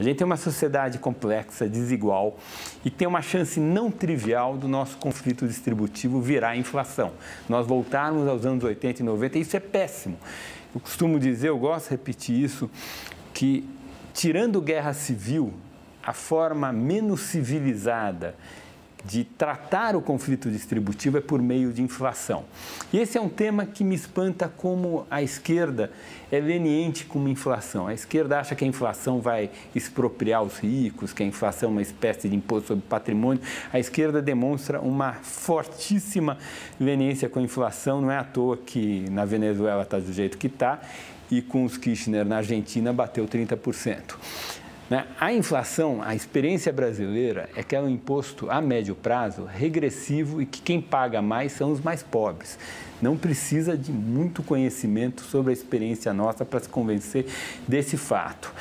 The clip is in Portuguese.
A gente tem uma sociedade complexa, desigual e tem uma chance não trivial do nosso conflito distributivo virar inflação. Nós voltarmos aos anos 80 e 90, e isso é péssimo. Eu costumo dizer, eu gosto de repetir isso, que tirando guerra civil, a forma menos civilizada de tratar o conflito distributivo é por meio de inflação. E esse é um tema que me espanta como a esquerda é leniente com a inflação. A esquerda acha que a inflação vai expropriar os ricos, que a inflação é uma espécie de imposto sobre patrimônio. A esquerda demonstra uma fortíssima leniência com a inflação. Não é à toa que na Venezuela está do jeito que está e com os Kirchner na Argentina bateu 30%. Né? A inflação, a experiência brasileira é que é um imposto a médio prazo regressivo e que quem paga mais são os mais pobres. Não precisa de muito conhecimento sobre a experiência nossa para se convencer desse fato.